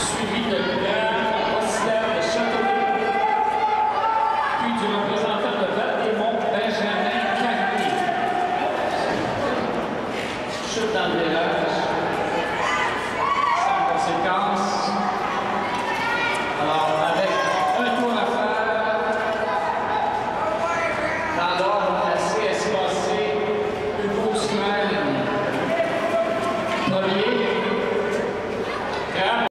suivi de Pierre Osler de Châteauroux, puis du représentant de Val-des-Monts, Benjamin Carrier. Chute dans le sans conséquence. Alors, avec un tour à faire,